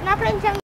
Kenapa macam